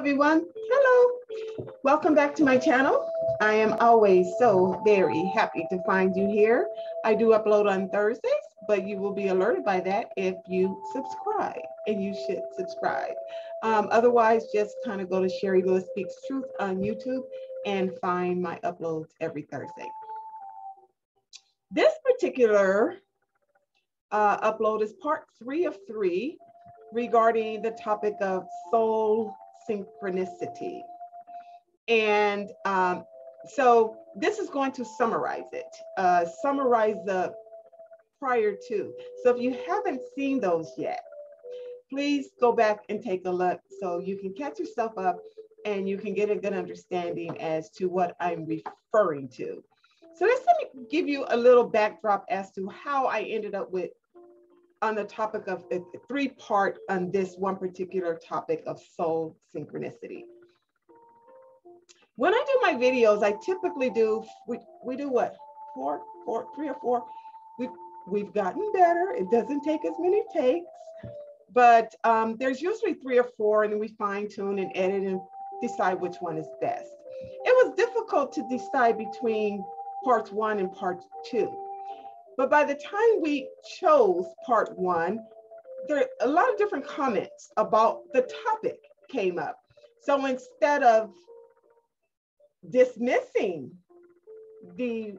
everyone. Hello. Welcome back to my channel. I am always so very happy to find you here. I do upload on Thursdays, but you will be alerted by that if you subscribe, and you should subscribe. Um, otherwise, just kind of go to Sheri Lewis Speaks Truth on YouTube and find my uploads every Thursday. This particular uh, upload is part three of three regarding the topic of soul synchronicity. And um, so this is going to summarize it, uh, summarize the prior to. So if you haven't seen those yet, please go back and take a look so you can catch yourself up and you can get a good understanding as to what I'm referring to. So let's let me give you a little backdrop as to how I ended up with on the topic of a three part on this one particular topic of soul synchronicity. When I do my videos, I typically do, we, we do what? Four, four, three or four. We, we've gotten better. It doesn't take as many takes, but um, there's usually three or four and we fine tune and edit and decide which one is best. It was difficult to decide between parts one and part two but by the time we chose part one, there a lot of different comments about the topic came up. So instead of dismissing the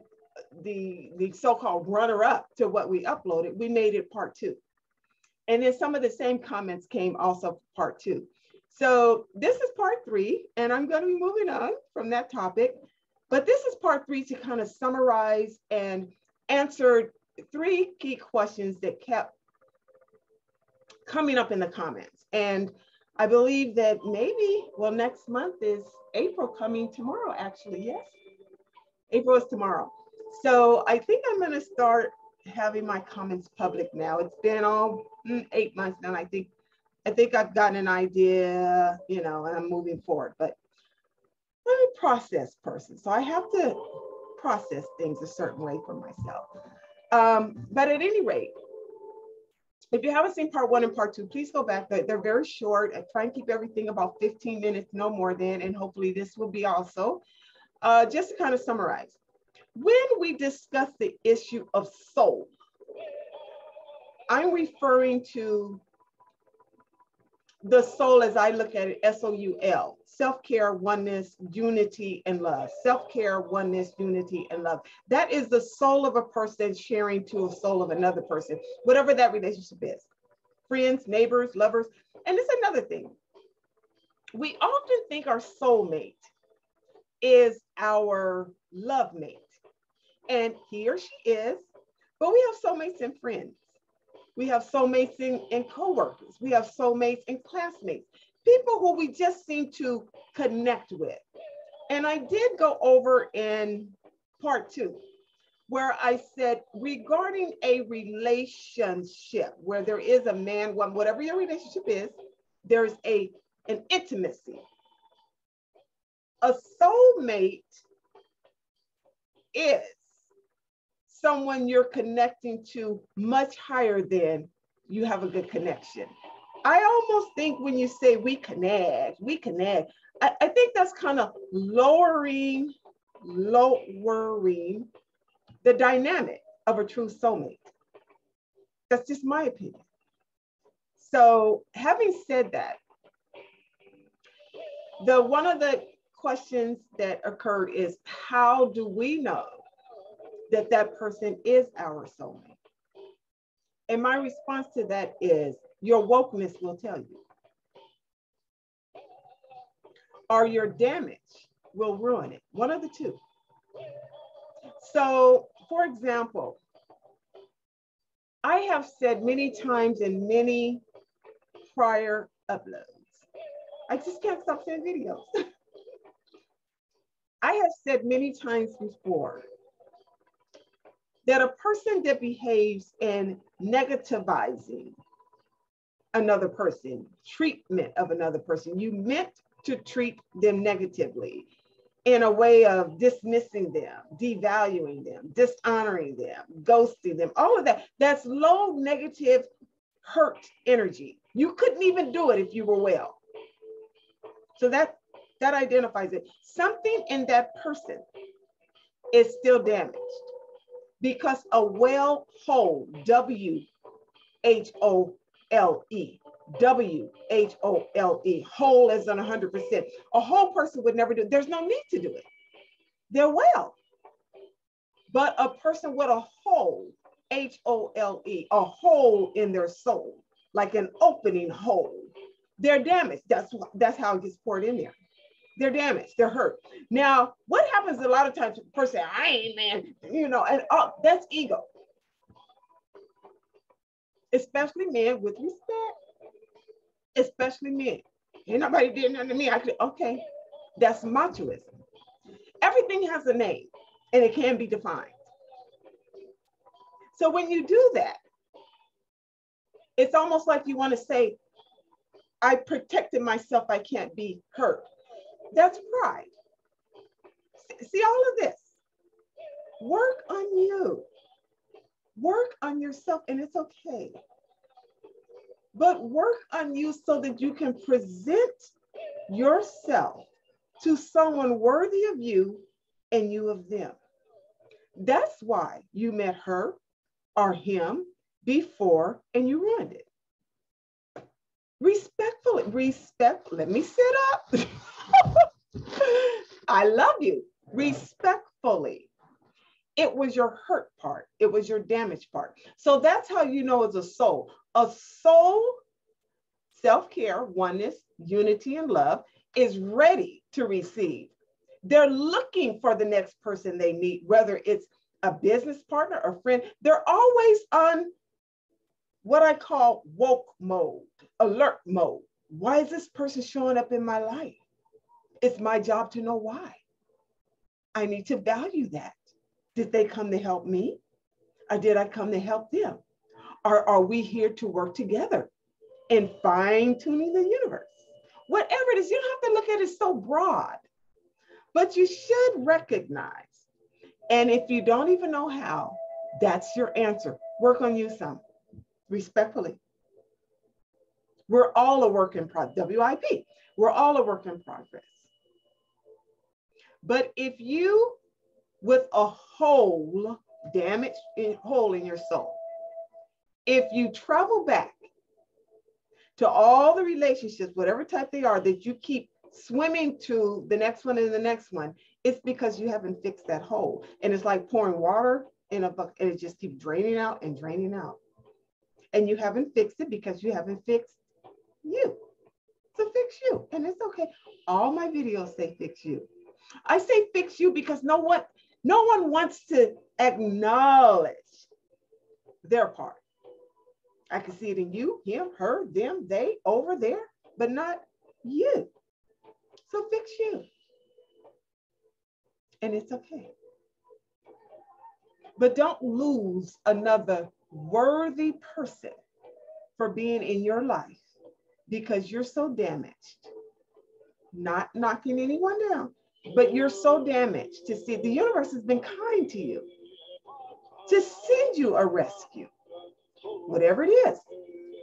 the the so-called runner-up to what we uploaded, we made it part two. And then some of the same comments came also part two. So this is part three, and I'm going to be moving on from that topic. But this is part three to kind of summarize and answered three key questions that kept coming up in the comments. And I believe that maybe, well, next month is April coming tomorrow, actually, yes? April is tomorrow. So I think I'm gonna start having my comments public now. It's been all mm, eight months now. I think I think I've gotten an idea, you know, and I'm moving forward. But I'm a process person, so I have to process things a certain way for myself. Um, but at any rate, if you haven't seen part one and part two, please go back. They're very short. I try and keep everything about 15 minutes, no more than, and hopefully this will be also. Uh, just to kind of summarize, when we discuss the issue of soul, I'm referring to the soul as I look at it, S-O-U-L, self-care, oneness, unity, and love. Self-care, oneness, unity, and love. That is the soul of a person sharing to a soul of another person, whatever that relationship is. Friends, neighbors, lovers. And it's another thing. We often think our soulmate is our love mate. And he or she is, but we have soulmates and friends. We have soulmates in, in coworkers. We have soulmates and classmates, people who we just seem to connect with. And I did go over in part two, where I said regarding a relationship where there is a man, one, whatever your relationship is, there's a an intimacy. A soulmate is someone you're connecting to much higher than you have a good connection. I almost think when you say we connect, we connect, I, I think that's kind of lowering, lowering the dynamic of a true soulmate. That's just my opinion. So having said that, the one of the questions that occurred is how do we know that that person is our soulmate. And my response to that is your wokeness will tell you. Or your damage will ruin it. One of the two. So, for example, I have said many times in many prior uploads, I just can't stop saying videos. I have said many times before that a person that behaves in negativizing another person, treatment of another person, you meant to treat them negatively in a way of dismissing them, devaluing them, dishonoring them, ghosting them, all of that. That's low negative hurt energy. You couldn't even do it if you were well. So that that identifies it. Something in that person is still damaged because a well whole, W H O L E, W H O L E, whole is on 100%. A whole person would never do it. There's no need to do it. They're well. But a person with a hole, H O L E, a hole in their soul, like an opening hole, they're damaged. That's, that's how it gets poured in there they're damaged, they're hurt. Now, what happens a lot of times, the person, I ain't man, you know, and oh, that's ego. Especially men with respect. Especially men. Ain't nobody did nothing to me. I could, okay, that's machoism. Everything has a name and it can be defined. So when you do that, it's almost like you want to say, I protected myself, I can't be hurt. That's pride. See all of this. Work on you. Work on yourself, and it's okay. But work on you so that you can present yourself to someone worthy of you and you of them. That's why you met her or him before and you ruined it. Respectfully, respect, let me sit up. I love you respectfully. It was your hurt part, it was your damaged part. So that's how you know it's a soul. A soul, self care, oneness, unity, and love is ready to receive. They're looking for the next person they meet, whether it's a business partner or friend. They're always on what I call woke mode, alert mode. Why is this person showing up in my life? It's my job to know why. I need to value that. Did they come to help me? Or did I come to help them? Or are we here to work together in fine tuning the universe? Whatever it is, you don't have to look at it so broad, but you should recognize. And if you don't even know how, that's your answer. Work on you some, respectfully. We're all a work in progress, WIP. We're all a work in progress. But if you, with a hole, damaged in, hole in your soul, if you travel back to all the relationships, whatever type they are, that you keep swimming to the next one and the next one, it's because you haven't fixed that hole. And it's like pouring water in a bucket and it just keeps draining out and draining out. And you haven't fixed it because you haven't fixed you. So fix you. And it's okay. All my videos say fix you. I say fix you because no one, no one wants to acknowledge their part. I can see it in you, him, her, them, they, over there, but not you. So fix you. And it's okay. But don't lose another worthy person for being in your life because you're so damaged. Not knocking anyone down, but you're so damaged to see the universe has been kind to you to send you a rescue, whatever it is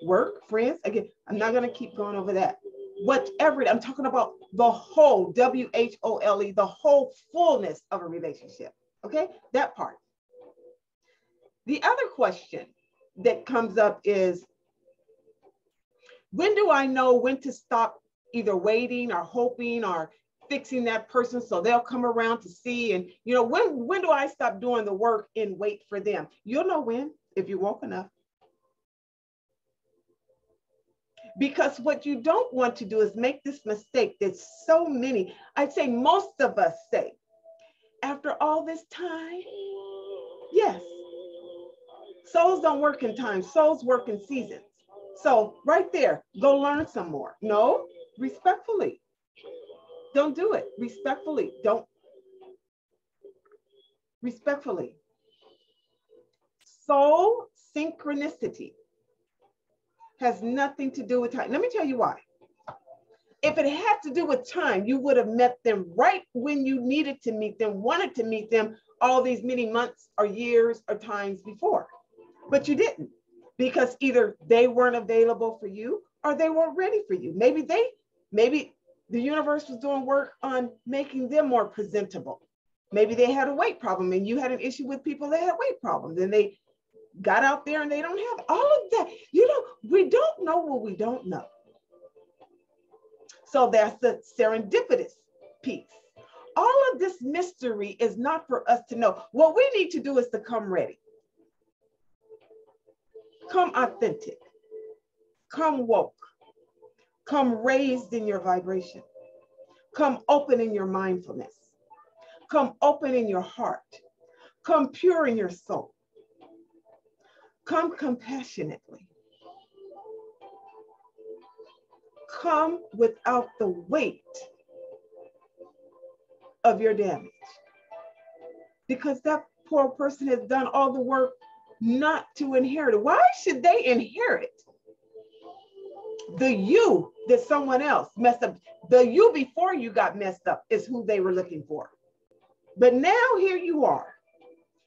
work, friends. Again, I'm not going to keep going over that. Whatever, I'm talking about the whole W H O L E, the whole fullness of a relationship. Okay, that part. The other question that comes up is when do I know when to stop either waiting or hoping or fixing that person so they'll come around to see and you know when when do i stop doing the work and wait for them? You'll know when if you're woke enough. Because what you don't want to do is make this mistake that so many i'd say most of us say after all this time yes souls don't work in time souls work in seasons. So right there go learn some more. No respectfully don't do it respectfully. Don't respectfully. Soul synchronicity has nothing to do with time. Let me tell you why. If it had to do with time, you would have met them right when you needed to meet them, wanted to meet them all these many months or years or times before. But you didn't because either they weren't available for you or they weren't ready for you. Maybe they, maybe the universe was doing work on making them more presentable. Maybe they had a weight problem and you had an issue with people that had weight problems and they got out there and they don't have all of that. You know, we don't know what we don't know. So that's the serendipitous piece. All of this mystery is not for us to know. What we need to do is to come ready. Come authentic. Come woke. Come raised in your vibration. Come open in your mindfulness. Come open in your heart. Come pure in your soul. Come compassionately. Come without the weight of your damage. Because that poor person has done all the work not to inherit it. Why should they inherit the you that someone else messed up? The you before you got messed up is who they were looking for. But now here you are,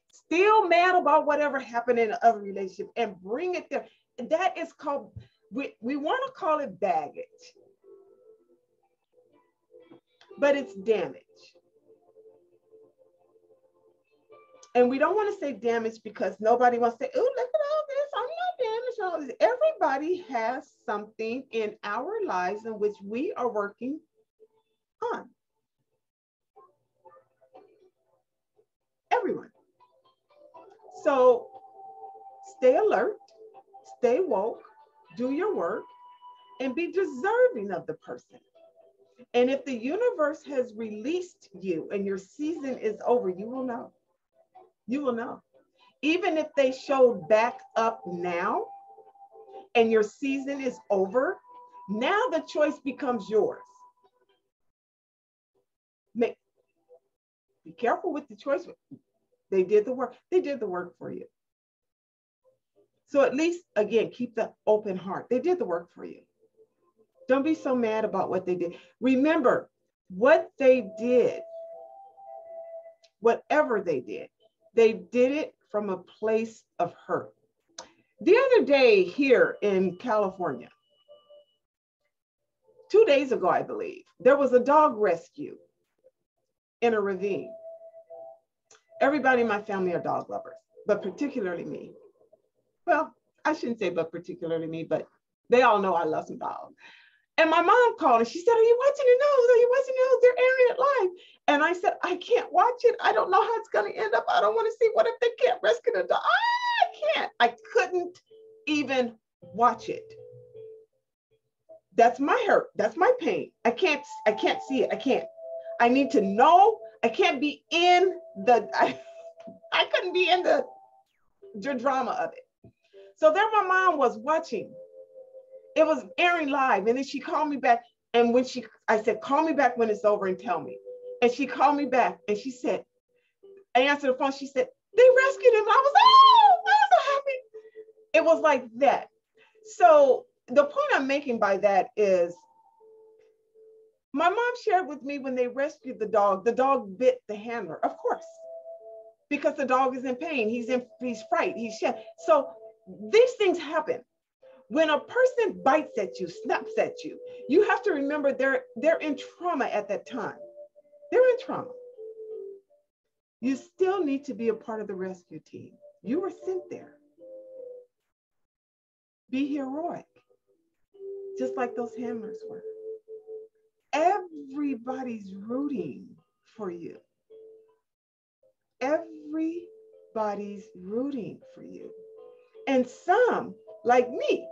still mad about whatever happened in other relationship and bring it there. That is called, we, we want to call it baggage, but it's damage. And we don't want to say damage because nobody wants to say, oh, look at Everybody has something in our lives in which we are working on. Everyone. So stay alert, stay woke, do your work, and be deserving of the person. And if the universe has released you and your season is over, you will know. You will know. Even if they showed back up now and your season is over, now the choice becomes yours. Make, be careful with the choice. They did the work. They did the work for you. So at least, again, keep the open heart. They did the work for you. Don't be so mad about what they did. Remember, what they did, whatever they did, they did it from a place of hurt. The other day here in California, two days ago, I believe, there was a dog rescue in a ravine. Everybody in my family are dog lovers, but particularly me. Well, I shouldn't say but particularly me, but they all know I love some dogs. And my mom called and she said, Are you watching the news? Are you watching news? They're airing it live. And I said, I can't watch it. I don't know how it's going to end up. I don't want to see what if they can't rescue the dog. Can't. I couldn't even watch it. That's my hurt. That's my pain. I can't, I can't see it. I can't. I need to know. I can't be in the, I, I couldn't be in the, the drama of it. So there my mom was watching it was airing live. And then she called me back. And when she, I said, call me back when it's over and tell me. And she called me back and she said, I answered the phone. She said, they rescued him. I was, oh, I was so happy. It was like that. So the point I'm making by that is my mom shared with me when they rescued the dog, the dog bit the handler, of course, because the dog is in pain. He's in, he's fright, he's shed. So these things happen when a person bites at you, snaps at you, you have to remember they're they're in trauma at that time. They're in trauma. You still need to be a part of the rescue team. You were sent there. Be heroic, just like those handlers were. Everybody's rooting for you. Everybody's rooting for you. And some, like me,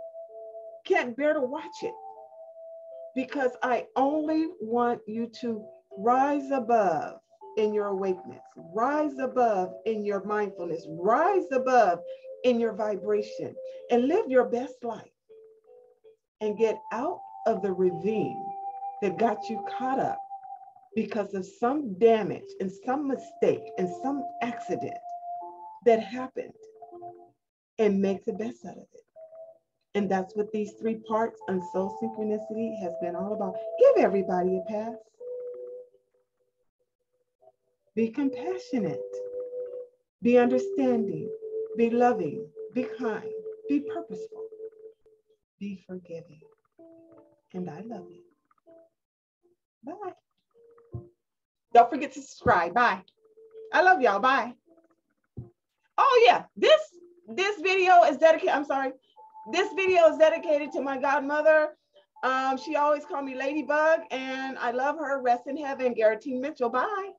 can't bear to watch it because I only want you to rise above in your awakeness, rise above in your mindfulness, rise above in your vibration, and live your best life and get out of the ravine that got you caught up because of some damage and some mistake and some accident that happened and make the best out of it. And that's what these three parts on soul synchronicity has been all about. Give everybody a pass. Be compassionate. Be understanding. Be loving. Be kind. Be purposeful. Be forgiving. And I love you. Bye. Don't forget to subscribe. Bye. I love y'all. Bye. Oh yeah, this this video is dedicated. I'm sorry. This video is dedicated to my godmother. Um, she always called me Ladybug, and I love her. Rest in heaven, Garrettine Mitchell. Bye.